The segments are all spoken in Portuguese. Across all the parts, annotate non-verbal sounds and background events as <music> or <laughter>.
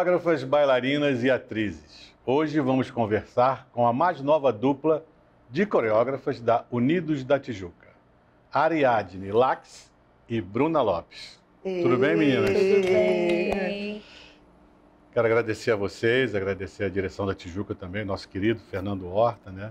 Coreógrafas, bailarinas e atrizes. Hoje vamos conversar com a mais nova dupla de coreógrafas da Unidos da Tijuca, Ariadne Lax e Bruna Lopes. Tudo bem, meninas? Tudo bem. Quero agradecer a vocês, agradecer a direção da Tijuca também, nosso querido Fernando Horta, né?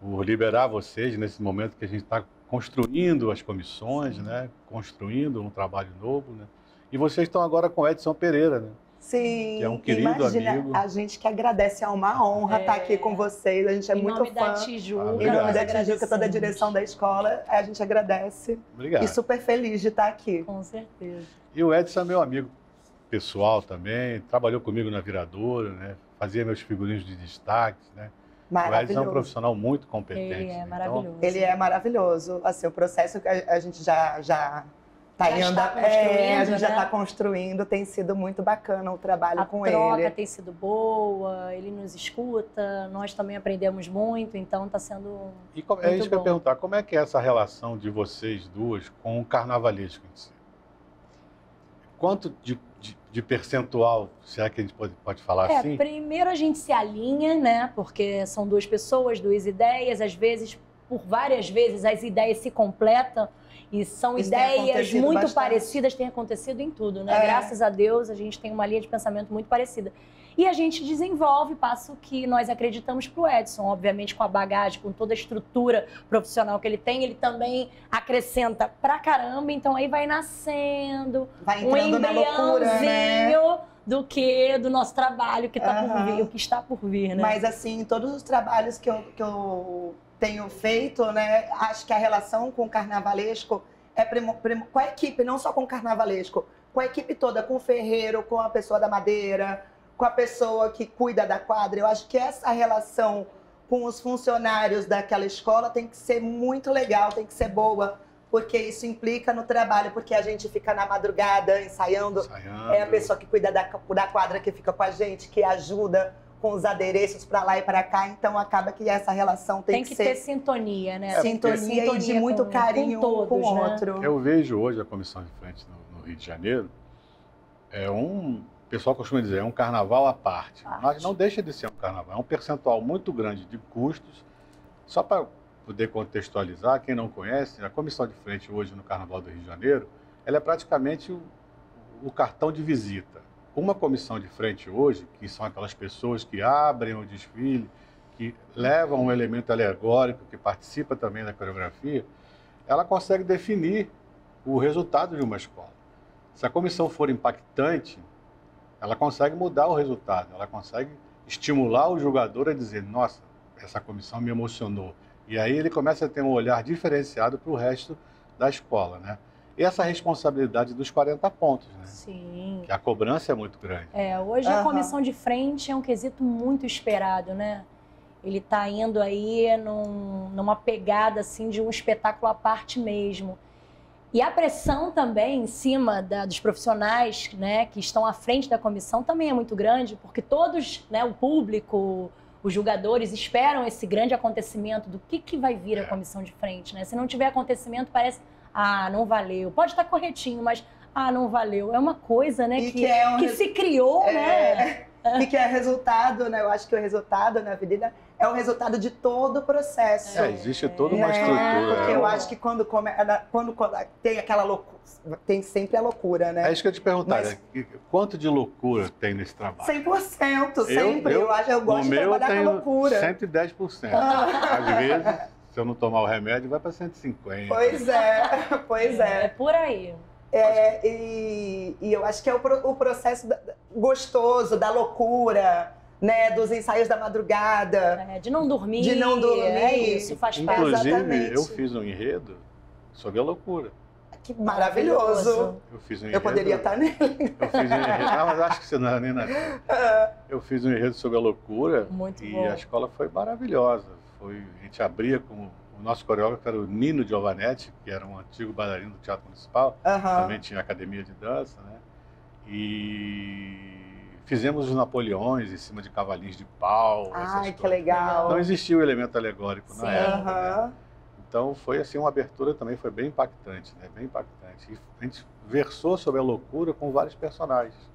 Por liberar vocês nesse momento que a gente está construindo as comissões, né? Construindo um trabalho novo, né? E vocês estão agora com Edson Pereira, né? Sim, Que é um querido imagina, amigo. a gente que agradece, é uma honra É. estar aqui com vocês, a gente é em muito nome fã. da Tijuca, Ah, Em nome da Tijuca, toda a direção da escola, a gente agradece Obrigado. e super feliz de estar aqui. Com certeza. E o Edson é meu amigo pessoal também, trabalhou comigo na viradora, né? Fazia meus figurinos de destaque, né? O Edson é um profissional muito competente. Ele né? é Então, maravilhoso. Ele é maravilhoso. Assim, o processo que a, a gente já já tá Já em está é, a construindo, gente já né? está construindo, tem sido muito bacana o trabalho A com troca ele. tem sido boa, ele nos escuta, nós também aprendemos muito, então está sendo E como- é Muito isso que eu ia bom. perguntar, como é que é essa relação de vocês duas com o carnavalesco em si? Quanto de, de- de percentual, se é que a gente pode, pode falar É, assim? primeiro a gente se alinha, né? Porque são duas pessoas, duas ideias, às vezes, por várias vezes, as ideias se completam e são Isso ideias muito bastante. parecidas, tem acontecido em tudo, né? É. Graças a Deus, a gente tem uma linha de pensamento muito parecida. E a gente desenvolve, passo que nós acreditamos pro Edson, obviamente com a bagagem, com toda a estrutura profissional que ele tem, ele também acrescenta pra caramba, então aí vai nascendo, Vai um loucura, né? embriãozinho do que do nosso trabalho que tá por Aham. vir, o que está por vir, né? Mas assim, todos os trabalhos que eu, que eu tenho feito, né, acho que a relação com o carnavalesco é primo- primo- com a equipe, não só com o carnavalesco, com a equipe toda, com o ferreiro, com a pessoa da madeira, com a pessoa que cuida da quadra. Eu acho que essa relação com os funcionários daquela escola tem que ser muito legal, tem que ser boa, porque isso implica no trabalho, porque a gente fica na madrugada ensaiando, Ensaiando. é a pessoa que cuida da, da quadra que fica com a gente, que ajuda com os adereços para lá e para cá. Então acaba que essa relação tem, tem, que, ser ter sintonia, né? sintonia, e de muito com- carinho com todos, com o né? outro. Eu vejo hoje a comissão de frente no, no Rio de Janeiro, é um, o pessoal costuma dizer, é um carnaval à parte. Parte. Mas não deixa de ser um carnaval, é um percentual muito grande de custos. Só para poder contextualizar, quem não conhece, a comissão de frente hoje no Carnaval do Rio de Janeiro, ela é praticamente o, o cartão de visita. Uma comissão de frente hoje, que são aquelas pessoas que abrem o desfile, que levam um elemento alegórico, que participa também da coreografia, ela consegue definir o resultado de uma escola. Se a comissão for impactante, ela consegue mudar o resultado, ela consegue estimular o jogador a dizer: nossa, essa comissão me emocionou. E aí ele começa a ter um olhar diferenciado para o resto da escola, né? E essa responsabilidade dos 40 pontos, né? Sim. Que a cobrança é muito grande. É, hoje a comissão de frente é um quesito muito esperado, né? Ele está indo aí num- numa pegada assim de um espetáculo à parte mesmo. E a pressão também em cima da- dos profissionais, né, que estão à frente da comissão também é muito grande, porque todos, né, o público, os jogadores esperam esse grande acontecimento do que, que vai vir a É. comissão de frente, né? Se não tiver acontecimento, parece, ah, não valeu. Pode estar corretinho, mas ah, não valeu. É uma coisa, né, E que, que é um que res- se criou, né? É, <laughs> e que é resultado, né? Eu acho que o resultado na avenida é o resultado de todo o processo. É, existe toda uma né? estrutura. Porque é, eu o- acho que quando, come, quando, quando tem aquela loucura, tem sempre a loucura, né? É isso que eu te perguntar. Mas- né? Quanto de loucura tem nesse trabalho? 100%, sempre. Eu, acho, eu no gosto de meu trabalhar com loucura. 110%. Ah. <laughs> Às vezes, se eu não tomar o remédio, vai para 150%. Pois é, <laughs> pois É é. por aí. É, e, e eu acho que é o, pro- o processo da- gostoso, da loucura, né? Dos ensaios da madrugada. É, de não dormir. De não dormir. É isso, faz parte. Inclusive, Exatamente. eu fiz um enredo sobre a loucura. Que maravilhoso. Eu fiz um Eu enredo. poderia estar nele. Eu fiz um enredo. Ah, mas acho que você não era nem na. <laughs> Eu fiz um enredo sobre a loucura Muito e bom. a escola foi maravilhosa. Foi, a gente abria com o nosso coreógrafo era o Nino Giovanetti, que era um antigo bailarino do Teatro Municipal. Aham. também tinha academia de dança, né? E fizemos os Napoleões em cima de cavalinhos de pau. Ai, que legal. Não existia o elemento alegórico Sim. na época. né? Aham. Então foi assim uma abertura também foi bem impactante, né? Bem impactante. E a gente versou sobre a loucura com vários personagens.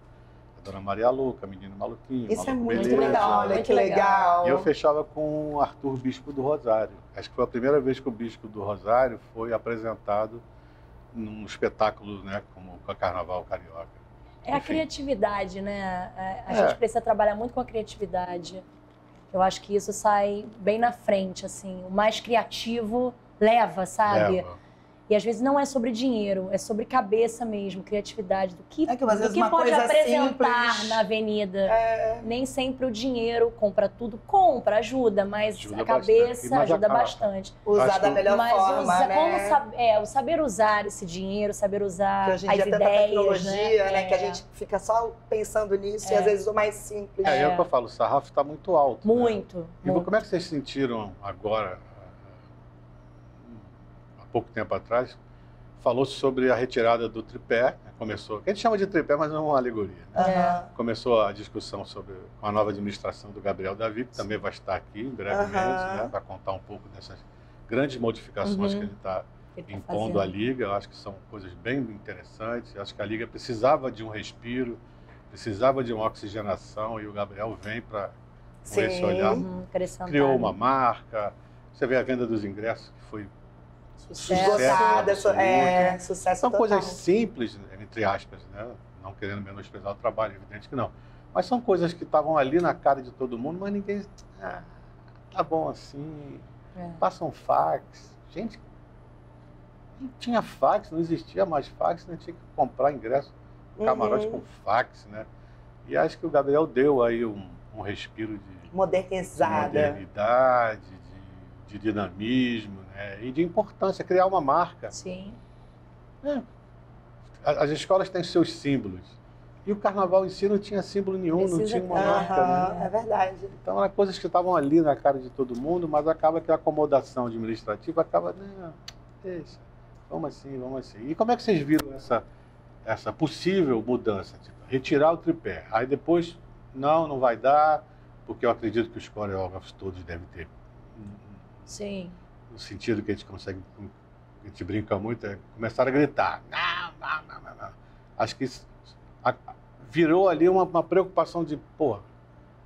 A Dona Maria Louca, Menino Maluquinho. Isso é Maluco muito Beleza. legal, olha que legal. E eu fechava com o Arthur Bispo do Rosário. Acho que foi a primeira vez que o Bispo do Rosário foi apresentado num espetáculo, né, como com a Carnaval Carioca. É a Enfim. criatividade, né? A, a É. gente precisa trabalhar muito com a criatividade. Eu acho que isso sai bem na frente, assim. O mais criativo leva, sabe? Leva. E às vezes não é sobre dinheiro, é sobre cabeça mesmo, criatividade, do que, É que, do que pode apresentar simples- na avenida. É, Nem sempre o dinheiro compra tudo, compra, ajuda, mas Ajuda a cabeça bastante. Ajuda a- bastante. usar da melhor mas forma, usa- né? como sab- é, o saber usar esse dinheiro, saber usar Que hoje em as dia é tanta ideias, tecnologia, né? Que a É, gente fica só pensando nisso e É. às vezes o mais simples. É, é o que eu falo, o sarrafo está muito alto. né? Muito. E muito. como é que vocês sentiram agora, pouco tempo atrás, falou sobre a retirada do tripé, né? começou, a gente chama de tripé, mas não é uma alegoria. né? Aham. Começou a discussão sobre a nova administração do Gabriel Davi, que também vai estar aqui brevemente, Aham. né? vai contar um pouco dessas grandes modificações Uhum. que ele está tá impondo fazendo. à Liga. Eu acho que são coisas bem interessantes. Eu acho que a Liga precisava de um respiro, precisava de uma oxigenação, e o Gabriel vem para com esse olhar. Uhum. Criou uma marca. Você vê a venda dos ingressos, que foi Sucesso. Sucesso é, sucesso São total. coisas simples, entre aspas, né? não querendo menosprezar o trabalho, evidente que não. Mas são coisas que estavam ali na cara de todo mundo, mas ninguém. Ah, tá bom assim. É. Passa um fax. Gente, não tinha fax, não existia mais fax, né? tinha que comprar ingresso, camarote Uhum. com fax, né? E acho que o Gabriel deu aí um, um respiro de, de Modernizada. modernidade, de, dinamismo, né? E de importância, criar uma marca. Sim. A- As escolas têm seus símbolos. E o carnaval em si não tinha símbolo nenhum, não Precisa tinha uma marca. Aham, Né? é verdade. Então eram coisas que estavam ali na cara de todo mundo, mas acaba que a acomodação administrativa acaba, não, deixa, vamos assim, vamos assim. E como é que vocês viram essa, essa possível mudança? Tipo, retirar o tripé, aí depois, não, não vai dar, porque eu acredito que os coreógrafos todos devem ter Sim. no sentido que a gente consegue, a gente brinca muito, é começar a gritar. Não, não, não, não. Acho que isso a- virou ali uma, uma preocupação de, pô,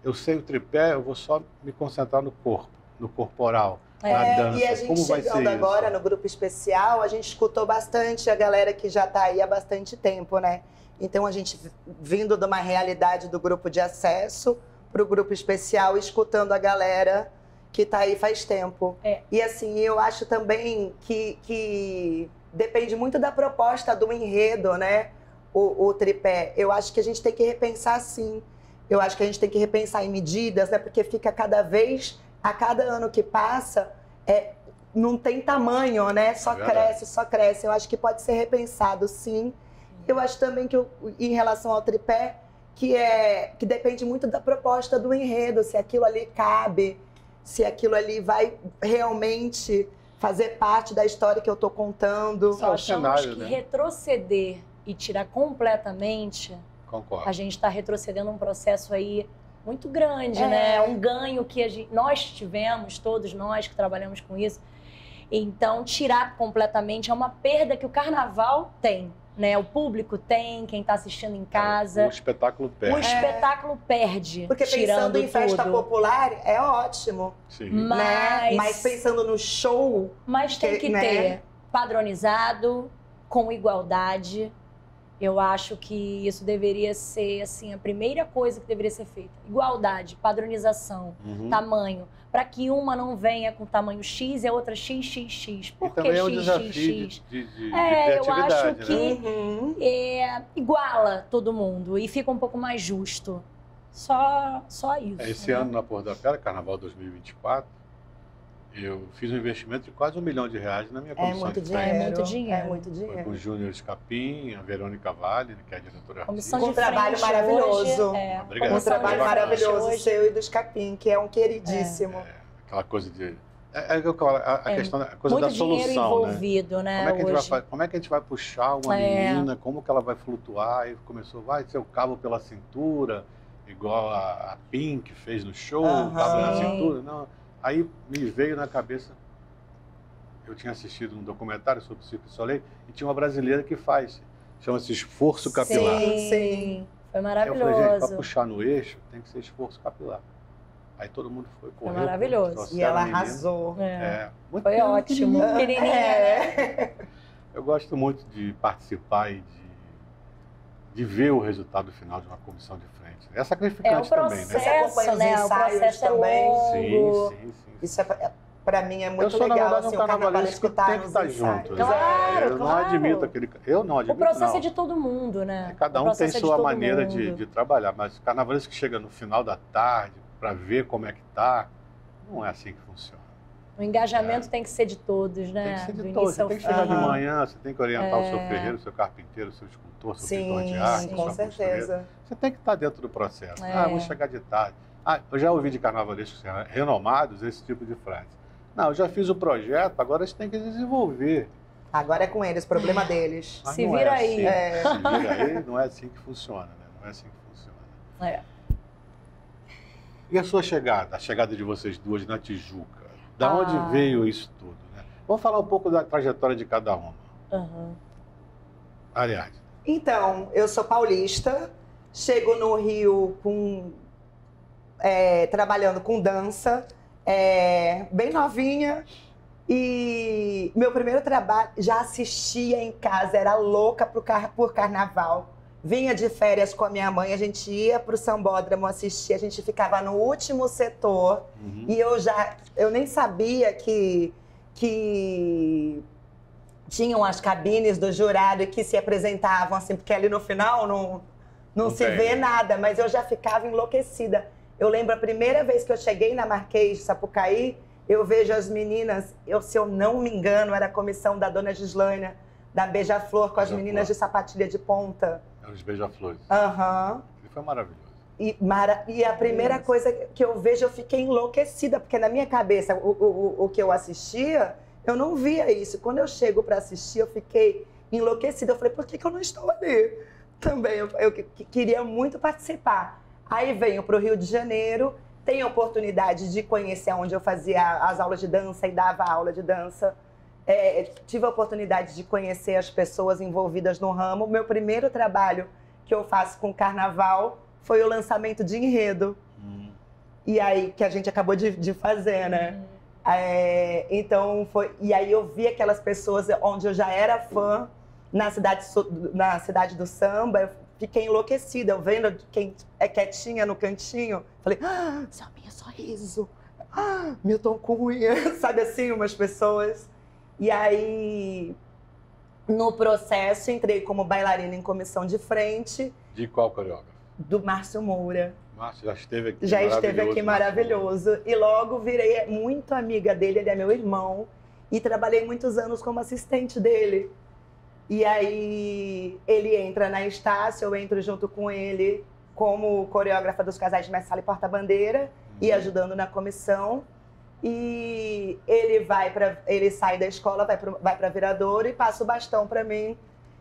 eu sei o tripé, eu vou só me concentrar no corpo, no corporal, É, na dança. e a gente Como chegando isso? agora no grupo especial, a gente escutou bastante a galera que já está aí há bastante tempo, né? Então a gente vindo de uma realidade do grupo de acesso para o grupo especial, escutando a galera que está aí faz tempo. É. E assim, eu acho também que, que depende muito da proposta do enredo, né? O, o tripé. Eu acho que a gente tem que repensar sim. Eu acho que a gente tem que repensar em medidas, né? Porque fica cada vez, a cada ano que passa, é, não tem tamanho, né? Só É cresce, só cresce. Eu acho que pode ser repensado, sim. Eu acho também que, o- em relação ao tripé, que é que depende muito da proposta do enredo, se aquilo ali cabe, se aquilo ali vai realmente fazer parte da história que eu estou contando. Só É achamos cenário, que né? retroceder e tirar completamente, Concordo. a gente está retrocedendo um processo aí muito grande, É. né? Um ganho que a gente- nós tivemos, todos nós que trabalhamos com isso. Então, tirar completamente é uma perda que o carnaval tem, né? O público tem, quem está assistindo em casa. O espetáculo O perde. espetáculo perde, Porque pensando em festa tudo. popular é ótimo, Sim. Mas, né? Mas pensando no show, mas tem que, que né? ter padronizado, com igualdade. Eu acho que isso deveria ser assim a primeira coisa que deveria ser feita. Igualdade, padronização, Uhum. tamanho, para que uma não venha com tamanho X e a outra XXX. E Por que também é um desafio XXX? de, de, de É, eu acho né? que- uhum. É, iguala todo mundo e fica um pouco mais justo. Só, só isso. É, Esse né? ano na Porta da Pera, Carnaval 2024, eu fiz um investimento de quase um milhão de reais na minha é comissão muito de dinheiro. É muito dinheiro. É muito Foi dinheiro. com o Júnior Escapim, a Verônica Vale, que é a diretora Comissão artística. De um trabalho maravilhoso. Hoje, é, Obrigado. Um trabalho maravilhoso hoje. seu e do Escapim, que é um queridíssimo. É, aquela coisa de. É, é, o a, a É, questão, a coisa Muito da solução, né? envolvido, né? Como é, que a gente vai, hoje. como é que a gente vai puxar uma É. menina, como que ela vai flutuar? E começou, vai ser o cabo pela cintura, igual a, a Pink fez no show, o Aham. cabo na cintura. Não. Aí me veio na cabeça, eu tinha assistido um documentário sobre o Cirque du Soleil e tinha uma brasileira que faz, chama-se Esforço Capilar. Sim, sim. Foi Eu falei, gente, para maravilhoso. puxar no eixo tem que ser esforço capilar. Aí todo mundo foi correr. maravilhoso. E ela arrasou. É. É, muito Foi ótimo. pequenininha. É. Eu gosto muito de participar e de, de ver o resultado final de uma comissão de frente. É É o sacrificante também, né? Você acompanha processo, os né? O ensaios processo é também? longo. Sim, sim, sim. Isso é, pra mim é eu muito sou, na legal, verdade, assim, um o carnavalesco que tá tem que estar ensaios. junto. Claro, eu não admito aquele. Eu não O admito. processo não. é de todo mundo, né? Cada O um tem processo é de sua todo maneira de, de trabalhar, mas o carnavalesco que chega no final da tarde para ver como é que tá, não é assim que funciona. O engajamento tem que ser de todos, né? Tem que ser Do de início todos. Você tem que chegar de manhã, você tem que orientar o seu É. ferreiro, o seu carpinteiro, o seu escultor, o seu pintor Sim, de arte, sim, com certeza. Você tem que estar dentro do processo. É. Ah, vou chegar de tarde. Ah, eu já ouvi de carnavalescos renomados esse tipo de frase. Não, eu já fiz o projeto, agora você tem que desenvolver. Agora é com eles, problema deles. Mas Se vira é aí. Assim. É. Se vira aí, não é assim que funciona, né? Não é assim que funciona. É. E a sua chegada, a chegada de vocês duas na Tijuca? Da Ah. onde veio isso tudo? Né? Vamos falar um pouco da trajetória de cada uma. Aham. Ariadne. Então, eu sou paulista, chego no Rio com, é, trabalhando com dança, é, bem novinha. E meu primeiro trabalho, já assistia em casa, era louca pro car- por carnaval. Vinha de férias com a minha mãe, a gente ia pro Sambódromo assistir, a gente ficava no último setor. Uhum. E eu já, eu nem sabia que, que tinham as cabines do jurado e que se apresentavam assim, porque ali no final não, não, Não se tem, vê né? nada, mas eu já ficava enlouquecida. Eu lembro a primeira vez que eu cheguei na Marquês de Sapucaí, eu vejo as meninas, eu, se eu não me engano, era a comissão da dona Gislânia, da Beija-Flor, com as Beija-Flor. meninas de sapatilha de ponta. É os beija-flores. Aham. Ele foi maravilhoso. E, mara- e a primeira Isso. coisa que eu vejo, eu fiquei enlouquecida, porque na minha cabeça, o, o, o- o que eu assistia, eu não via isso. Quando eu chego para assistir, eu fiquei enlouquecida. Eu falei, por que, que eu não estou ali? Também, eu, eu que- que queria muito participar. Aí venho para o Rio de Janeiro, tenho a oportunidade de conhecer onde eu fazia as aulas de dança e dava aula de dança. É, tive a oportunidade de conhecer as pessoas envolvidas no ramo. Meu primeiro trabalho que eu faço com carnaval foi o lançamento de enredo. Hum. E aí, que a gente acabou de, de fazer, né? É, então, foi. E aí eu vi aquelas pessoas onde eu já era fã na cidade, na cidade do samba. Eu fiquei enlouquecida. Eu vendo quem é quietinha no cantinho. Falei, ah, Selminha Sorriso. Ah, Milton Cunha. <laughs> Sabe assim, umas pessoas. E aí, no processo, entrei como bailarina em comissão de frente De qual coreógrafo? do Márcio Moura. Márcio já esteve aqui. Já esteve aqui maravilhoso. E logo virei muito amiga dele, ele é meu irmão. E trabalhei muitos anos como assistente dele. E aí ele entra na Estácio, eu entro junto com ele como coreógrafa dos casais de Mestre Sala e Porta-Bandeira e ajudando na comissão. E ele vai para ele sai da escola, vai para vai para Viradouro e passa o bastão para mim.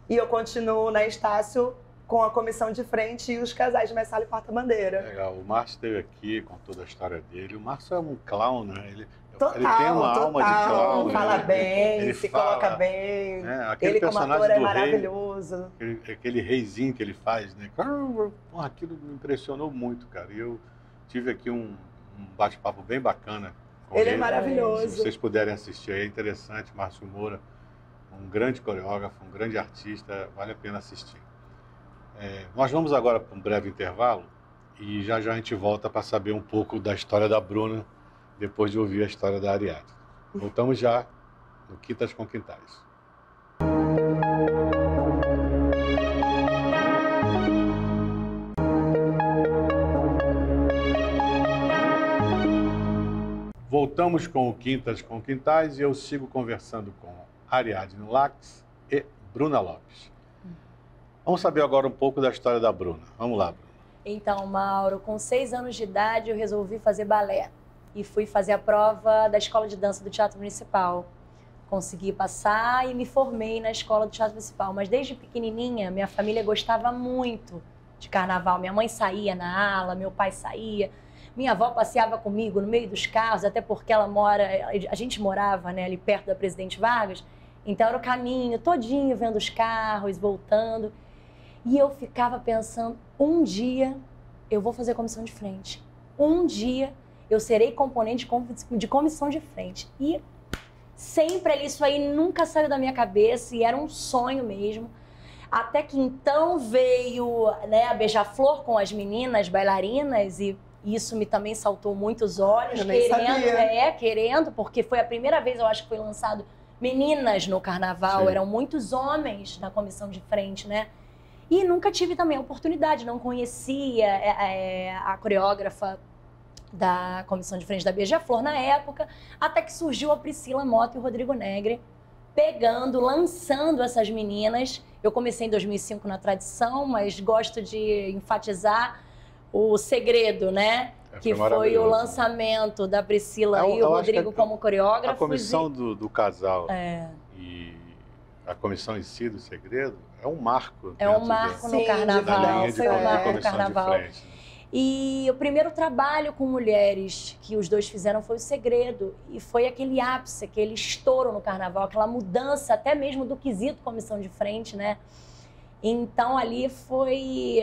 E eu continuo na Estácio com a comissão de frente e os casais de Mestre Sala e Porta-Bandeira. Legal. O Márcio esteve aqui com toda a história dele. O Márcio é um clown, né? Ele, Total, ele tem uma total. alma de clown. né? Fala bem, Ele se fala, coloca bem. né? Aquele Ele como ator é do rei, maravilhoso. aquele, aquele reizinho que ele faz, né? Aquilo me impressionou muito, cara. E eu tive aqui um, um bate-papo bem bacana Ele ele. é maravilhoso. Se vocês puderem assistir, é interessante. Márcio Moura, um grande coreógrafo, um grande artista, vale a pena assistir. É, nós vamos agora para um breve intervalo e já já a gente volta para saber um pouco da história da Bruna, depois de ouvir a história da Ariadne. Voltamos já no Quintas com Quintais. Voltamos com o Quintas com Quintais e eu sigo conversando com Ariadne Lax e Bruna Lopes. Vamos saber agora um pouco da história da Bruna. Vamos lá, Bruna. Então, Mauro, com seis anos de idade, eu resolvi fazer balé. E fui fazer a prova da Escola de Dança do Teatro Municipal. Consegui passar e me formei na Escola do Teatro Municipal. Mas desde pequenininha, minha família gostava muito de carnaval. Minha mãe saía na ala, meu pai saía. Minha avó passeava comigo no meio dos carros, até porque ela mora, a gente morava né, ali perto da Presidente Vargas. Então era o caminho todinho, vendo os carros, voltando. E eu ficava pensando, um dia eu vou fazer comissão de frente. Um dia eu serei componente de comissão de frente. E sempre ali, isso aí nunca saiu da minha cabeça e era um sonho mesmo. Até que então veio né, a Beija-Flor com as meninas bailarinas e isso me também saltou muitos olhos, querendo, é, querendo, porque foi a primeira vez, eu acho que foi lançado meninas no carnaval, Sim. eram muitos homens na comissão de frente, né? E nunca tive também a oportunidade, não conhecia é, é, a coreógrafa da comissão de frente da Beija-Flor na época, até que surgiu a Priscila Mota e o Rodrigo Negre pegando, lançando essas meninas. Eu comecei em 2005 na tradição, mas gosto de enfatizar o segredo, né? É, que foi, foi o lançamento da Priscila é, e o Rodrigo como coreógrafos. A comissão e... do, do, casal é. e a comissão em si do segredo é um marco. É um marco no carnaval. Foi um marco no carnaval. E o primeiro trabalho com mulheres que os dois fizeram foi o Segredo. E foi aquele ápice, aquele estouro no carnaval, aquela mudança até mesmo do quesito comissão de frente, né? Então ali foi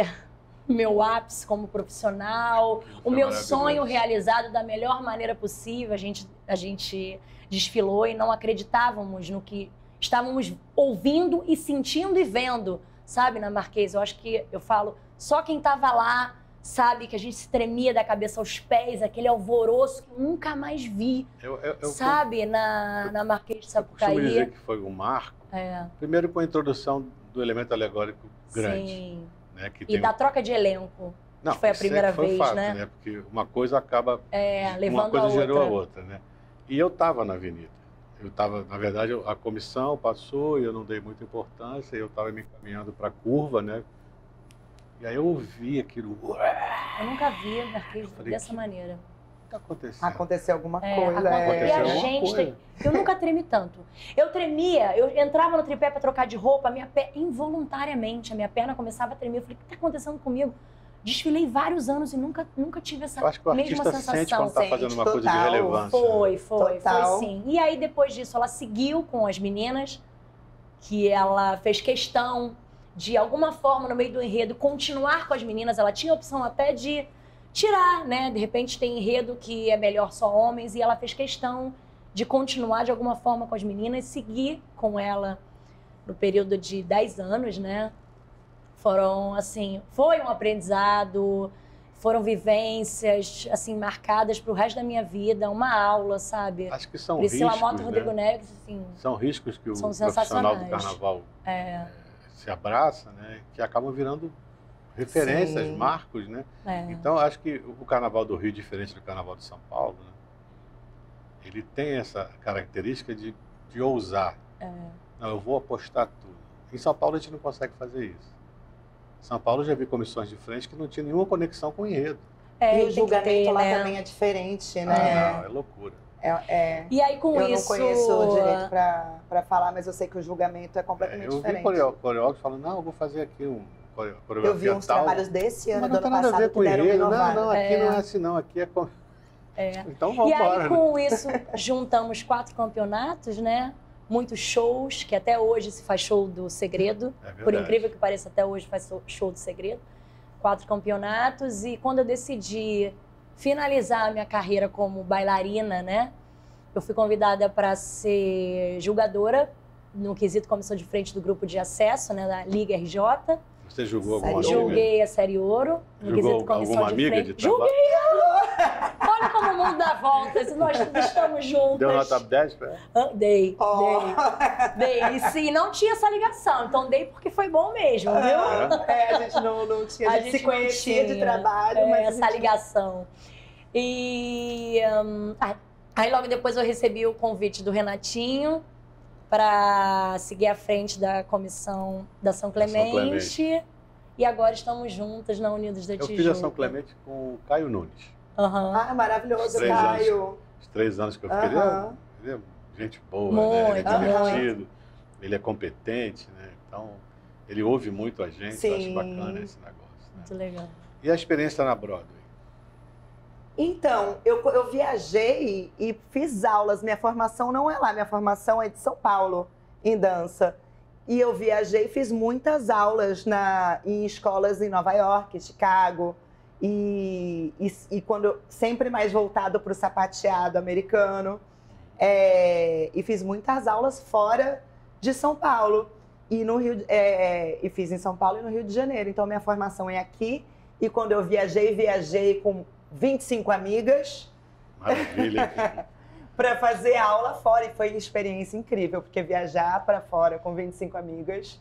meu ápice como profissional, o meu sonho realizado da melhor maneira possível. A gente, a gente desfilou e não acreditávamos no que estávamos ouvindo e sentindo e vendo, sabe, na Marquês. Eu acho que eu falo, só quem estava lá sabe? Que a gente se tremia da cabeça aos pés, aquele alvoroço que nunca mais vi, eu, eu, eu, sabe? Na, na Marquês de Sapucaí. Eu dizer que foi um marco, é. primeiro com a introdução do elemento alegórico grande. Sim. Né, e tem... da troca de elenco. Não, que foi a primeira foi vez, fato, né? né? Porque uma coisa acaba. É, levando uma coisa a gerou outra. a outra, né? E eu estava na avenida. Eu estava, na verdade, a comissão passou e eu não dei muita importância. Eu estava me encaminhando para a curva, né? E aí eu ouvi aquilo. Eu nunca vi Marquês dessa que... maneira. Aconteceu? Aconteceu alguma é, coisa. É. E a gente. Tem... Eu nunca tremi tanto. Eu tremia, eu entrava no tripé para trocar de roupa, a minha pé, involuntariamente, a minha perna começava a tremer. Eu falei, o que está acontecendo comigo? Desfilei vários anos e nunca, nunca tive essa eu acho que o mesma sensação. Sente quando está fazendo uma coisa de relevância. Foi, foi, Total. foi sim. E aí, depois disso, ela seguiu com as meninas, que ela fez questão de alguma forma, no meio do enredo, continuar com as meninas. Ela tinha a opção até de tirar, né? De repente tem enredo que é melhor só homens, e ela fez questão de continuar de alguma forma com as meninas, seguir com ela no período de 10 anos, né? Foram, assim, foi um aprendizado, foram vivências, assim, marcadas para o resto da minha vida, uma aula, sabe? Acho que são Priscila riscos, Mota, né? Rodrigo Neves, assim... São riscos que o profissional do carnaval... É se abraça, né, que acabam virando referências, Sim. marcos, né? É. Então, acho que o Carnaval do Rio, diferente do Carnaval de São Paulo, né, ele tem essa característica de, de ousar. É. Não, eu vou apostar tudo. Em São Paulo, a gente não consegue fazer isso. Em São Paulo, já vi comissões de frente que não tinham nenhuma conexão com o enredo. É, e o julgamento ter, lá né? também é diferente, né? Ah, não, é loucura. É, é, e aí com eu isso... Eu não conheço direito para falar, mas eu sei que o julgamento é completamente diferente. Eu vi coreógrafos falando, não, eu vou fazer aqui um Eu vi uns tal. trabalhos desse ano, mas não do ano passado, a ver com enredo. Não, não, aqui é. não é assim não, aqui é... Com... É. Então vamos E aí né? com isso juntamos quatro campeonatos, né? Muitos shows, que até hoje se faz show do segredo. É Por incrível que pareça, até hoje faz show do segredo. Quatro campeonatos e quando eu decidi finalizar a minha carreira como bailarina, né? Eu fui convidada para ser julgadora no quesito comissão de frente do grupo de acesso, né, da Liga RJ. Você julgou alguma amiga? Julguei a Série Ouro, no Julgou alguma de amiga frente. De Julguei! Olha como o mundo dá voltas, nós estamos juntos. Deu nota 10 para ela? Dei, oh. dei. Dei. E sim, não tinha essa ligação, então dei porque foi bom mesmo, viu? É, a gente não, não tinha, a, a gente, se conhecia de trabalho, é, mas essa gente... ligação. E um, aí logo depois eu recebi o convite do Renatinho para seguir à frente da comissão da São Clemente. São Clemente. E agora estamos juntas na Unidos da Tijuca. Eu fiz a São Clemente com o Caio Nunes. Uhum. Ah, maravilhoso, os Caio. Anos, os três anos que eu fiquei, uhum. ele, é, gente boa, muito, né? ele é divertido, muito. ele é competente, né? Então, ele ouve muito a gente, Sim. eu acho bacana esse negócio. Né? Muito legal. E a experiência na Broadway? Então, eu, eu viajei e fiz aulas. Minha formação não é lá, minha formação é de São Paulo, em dança. E eu viajei e fiz muitas aulas na, em escolas em Nova York, Chicago. E, e, e quando sempre mais voltado para o sapateado americano. É, e fiz muitas aulas fora de São Paulo. E, no Rio, é, e fiz em São Paulo e no Rio de Janeiro. Então, minha formação é aqui. E quando eu viajei, viajei com 25 amigas. Maravilha. <laughs> para fazer aula fora. E foi uma experiência incrível, porque viajar para fora com 25 amigas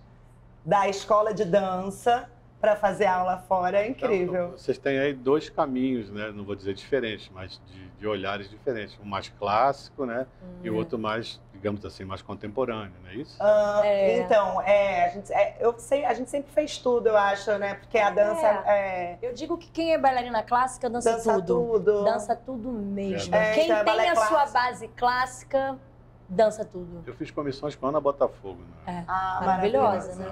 da escola de dança para fazer aula fora é incrível. Então, vocês têm aí dois caminhos, né? Não vou dizer diferentes, mas de, de olhares diferentes. Um mais clássico, né? Hum. E o outro mais, digamos assim, mais contemporâneo, não é isso? Uh, é. Então, é, a gente, é, eu sei, a gente sempre fez tudo, eu acho, né? Porque a dança é. Eu digo que quem é bailarina clássica dança, dança tudo. tudo. Dança tudo mesmo. É, quem então tem a clássico. sua base clássica dança tudo. Eu fiz comissões com a Ana Botafogo, né? É. Ah, maravilhosa, né?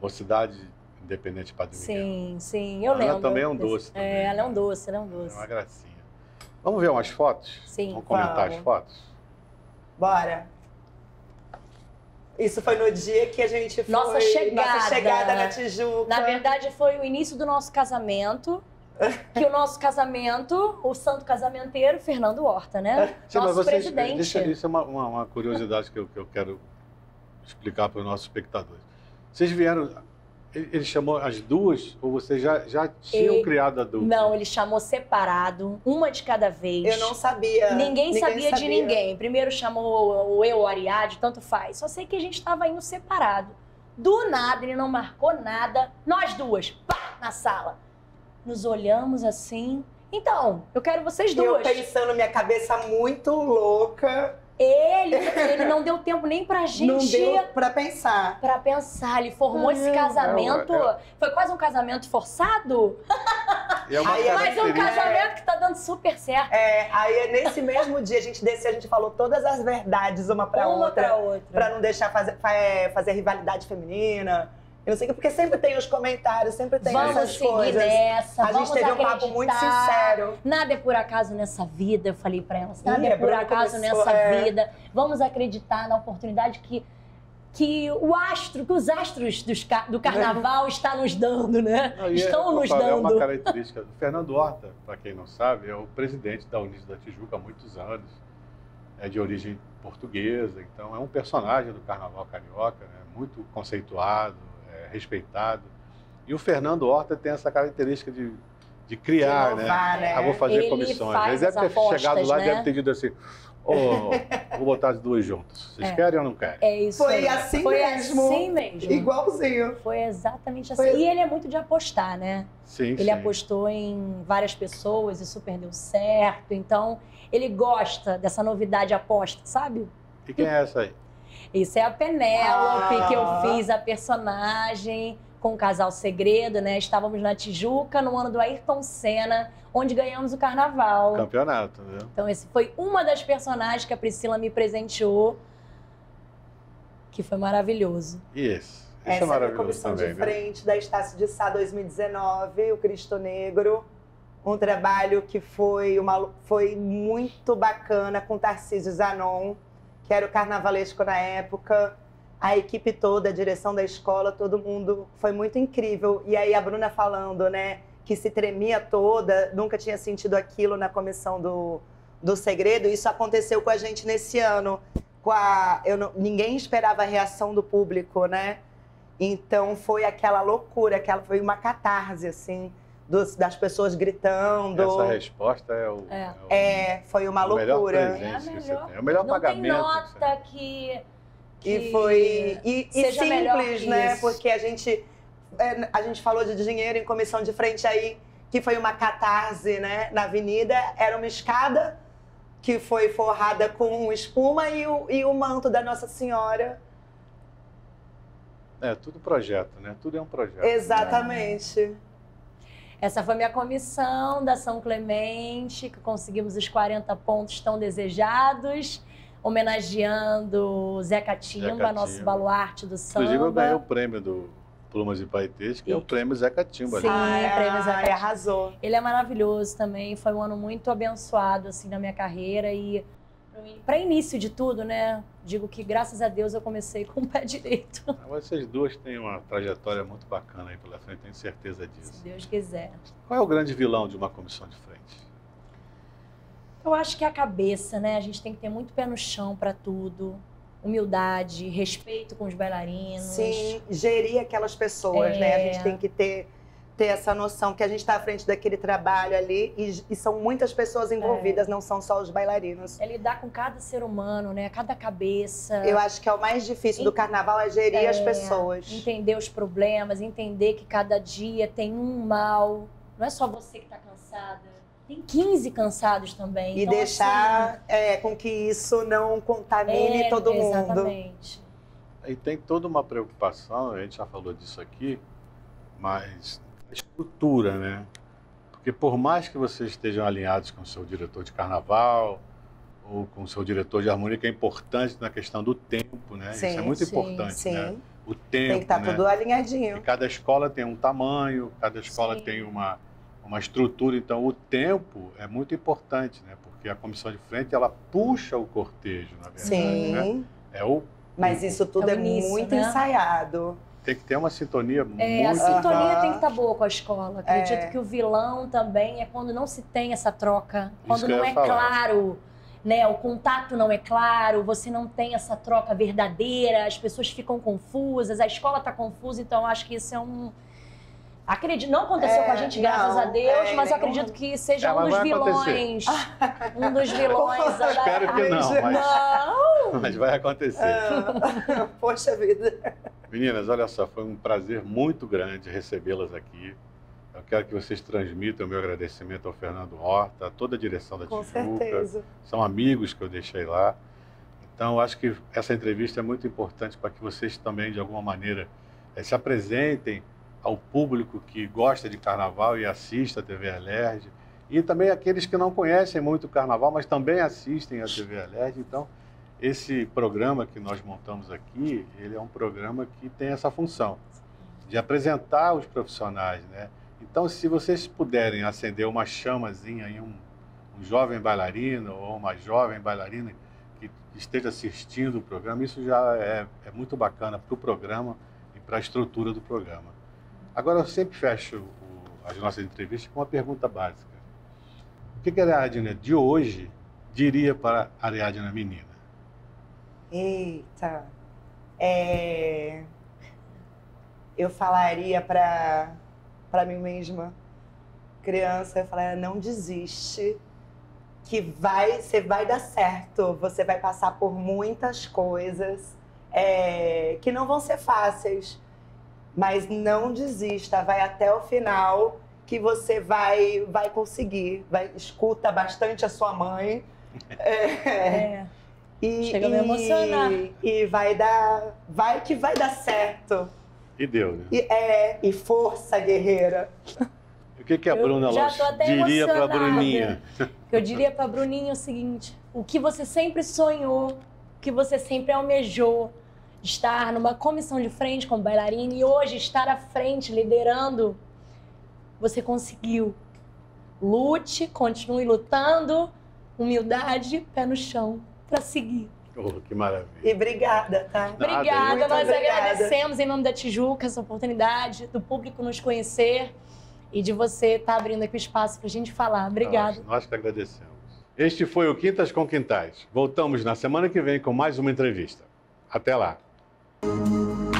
Mocidade Independente Padre Sim, sim, eu lembro. Ela também é um doce. Também, é, ela é um doce, ela é um doce. É uma gracinha. Vamos ver umas fotos? Sim. Vamos comentar vamos. as fotos? Bora. Isso foi no dia que a gente foi. Nossa chegada. Nossa chegada na Tijuca. Na verdade, foi o início do nosso casamento. <laughs> que o nosso casamento, o santo casamenteiro, Fernando Horta, né? <laughs> Sim, nosso vocês, presidente. Deixa, isso é uma, uma, uma curiosidade que eu, que eu quero explicar para os nossos espectadores. Vocês vieram ele chamou as duas ou vocês já, já tinham ele, criado a dupla? Não, ele chamou separado, uma de cada vez. Eu não sabia. Ninguém, ninguém sabia, sabia, de ninguém. Primeiro chamou o eu, o Ariade, tanto faz. Só sei que a gente estava indo separado. Do nada, ele não marcou nada. Nós duas, pá, na sala. Nos olhamos assim. Então, eu quero vocês duas. Eu pensando, minha cabeça muito louca. Ele, ele não deu tempo nem pra gente. Não deu pra pensar. Pra pensar. Ele formou esse casamento. É, é. Foi quase um casamento forçado. É aí, mas um casamento que tá dando super certo. É, aí nesse mesmo dia a gente desceu, a gente falou todas as verdades uma pra uma outra. Pra outra. Pra não deixar fazer, é, fazer rivalidade feminina. Eu não sei porque sempre tem os comentários, sempre tem vamos essas coisas. Nessa, a gente teve um papo muito sincero. Nada é por acaso nessa vida, eu falei para elas. Nada Ih, é por acaso começou, nessa é... vida. Vamos acreditar na oportunidade que que o astro, que os astros dos, do carnaval é. está nos dando, né? Não, Estão é, nos dando. É uma característica. O Fernando Horta, para quem não sabe, é o presidente da Unis da Tijuca há muitos anos. É de origem portuguesa, então é um personagem do carnaval carioca, né? muito conceituado, respeitado. E o Fernando Horta tem essa característica de, de criar, de inovar, né? né? Ah, vou fazer Ele comissões. Faz Ele deve ter apostas, chegado lá e né? deve ter dito assim. Oh, <laughs> vou botar as duas juntas. Vocês é. querem ou não querem? É isso. Foi aí. assim Foi mesmo. assim mesmo. Igualzinho. Foi exatamente assim. Foi... E ele é muito de apostar, né? Sim, Ele sim. apostou em várias pessoas e super deu certo. Então, ele gosta dessa novidade aposta, sabe? E quem é essa aí? Isso é a Penélope, ah. que eu fiz a personagem com o casal Segredo, né? Estávamos na Tijuca no ano do Ayrton Senna, onde ganhamos o carnaval. Campeonato, né? Então, esse foi uma das personagens que a Priscila me presenteou, que foi maravilhoso. E esse? Esse Essa é maravilhoso é a comissão também, de né? frente da Estácio de Sá 2019, o Cristo Negro. Um trabalho que foi, uma, foi muito bacana com Tarcísio Zanon, que era o carnavalesco na época a equipe toda, a direção da escola, todo mundo foi muito incrível. E aí a Bruna falando, né, que se tremia toda, nunca tinha sentido aquilo na comissão do, do segredo. Isso aconteceu com a gente nesse ano. Com a, eu não, ninguém esperava a reação do público, né? Então foi aquela loucura, aquela foi uma catarse assim. Dos, das pessoas gritando. Essa resposta é o. É, é, o, é foi uma loucura. É, melhor, que você tem. É o melhor não pagamento. Tem nota que e foi e, e simples, né? Isso. Porque a gente é, a gente falou de dinheiro em comissão de frente aí que foi uma catarse, né? Na avenida era uma escada que foi forrada com espuma e o, e o manto da Nossa Senhora. É tudo projeto, né? Tudo é um projeto. Exatamente. Né? Essa foi minha comissão da São Clemente, que conseguimos os 40 pontos tão desejados homenageando Zé Catimba, Zé Catimba. nosso baluarte do samba. Inclusive, eu ganhei o prêmio do Plumas e Paetês, que e... é o prêmio Zé Catimba. Sim, ah, prêmio Zé Catimba. arrasou. Ele é maravilhoso também, foi um ano muito abençoado, assim, na minha carreira e Para início de tudo, né? Digo que graças a Deus eu comecei com o pé direito. Vocês duas têm uma trajetória muito bacana aí pela frente, tenho certeza disso. Se Deus quiser. Qual é o grande vilão de uma comissão de frente? Eu acho que é a cabeça, né? A gente tem que ter muito pé no chão para tudo. Humildade, respeito com os bailarinos. Sim, gerir aquelas pessoas, É. né? A gente tem que ter, ter essa noção que a gente está à frente daquele trabalho ali e, e são muitas pessoas envolvidas, não são só os bailarinos. É lidar com cada ser humano, né? Cada cabeça. Eu acho que é o mais difícil do Ent- carnaval é gerir É, as pessoas. Entender os problemas, entender que cada dia tem um mal. Não é só você que tá cansada. Tem 15 cansados também. E Então, deixar é, com que isso não assim, contamine é, todo mundo. Exatamente. E tem toda uma preocupação, a gente já falou disso aqui, mas estrutura, né? Porque por mais que vocês estejam alinhados com o seu diretor de carnaval ou com o seu diretor de harmonia, que é importante na questão do tempo, né? Isso é Sim, muito sim, importante, Sim, né? O tempo, tem que estar né? tudo E alinhadinho. cada escola tem um tamanho, cada escola Sim. tem uma, uma estrutura, então o tempo é muito importante, né? Porque a comissão de frente, ela puxa o cortejo, na verdade, Sim, né? É o, mas isso tudo É é, início, muito né? ensaiado. Tem que ter uma sintonia É, muito... a sintonia Aham. tem que estar boa com a escola. Acredito É. que o vilão também é quando não se tem essa troca, quando não é falar. claro, né? O contato não é claro, você não tem essa troca verdadeira, as pessoas ficam confusas, a escola está confusa, então eu acho que isso é um Acredito, não aconteceu É, com a gente, graças não, a Deus, é, mas eu acredito que seja É, um dos acontecer. vilões. <laughs> um dos vilões. da- Espero que não, mas, Não! mas vai acontecer. Ah, <laughs> Poxa vida. Meninas, olha só, foi um prazer muito grande recebê-las aqui. Eu quero que vocês transmitam o meu agradecimento ao Fernando Horta, a toda a direção da Com Tijuca. certeza. São amigos que eu deixei lá. Então, eu acho que essa entrevista é muito importante para que vocês também, de alguma maneira, eh, se apresentem ao público que gosta de carnaval e assiste a TV Alerj. E também aqueles que não conhecem muito o carnaval, mas também assistem a TV Alerj. Então, esse programa que nós montamos aqui, ele é um programa que tem essa função de apresentar os profissionais, né? Então, se vocês puderem acender uma chamazinha em um, um jovem bailarino ou uma jovem bailarina que esteja assistindo o programa, isso já é, é muito bacana para o programa e para a estrutura do programa. Agora, eu sempre fecho as nossas entrevistas com uma pergunta básica. O que que a Ariadna de hoje diria para a Ariadna menina? Eita. É... Eu falaria para para mim mesma, criança, eu falaria, não desiste, que vai, você vai dar certo, você vai passar por muitas coisas é, que não vão ser fáceis, mas não desista, vai até o final que você vai vai conseguir, vai escuta bastante a sua mãe. <laughs> É, É. e, Chega a me e- emocionar. E vai dar. Vai que vai dar certo. E deu, né? E, é, e força, guerreira. O que, que a Eu Bruna já Lopes tô até diria para a. Bruninha? Eu diria pra Bruninha o seguinte: o que você sempre sonhou, o que você sempre almejou, estar numa comissão de frente como bailarina e hoje estar à frente, liderando, você conseguiu. Lute, continue lutando, humildade, pé no chão, pra seguir. Oh, que maravilha. E obrigada, tá? Nada, Obrigada, nós obrigada. agradecemos em nome da Tijuca essa oportunidade, do público nos conhecer e de você estar abrindo aqui o espaço pra gente falar. Obrigada. Nós, nós que agradecemos. Este foi o Quintas com Quintais. Voltamos na semana que vem com mais uma entrevista. Até lá. Música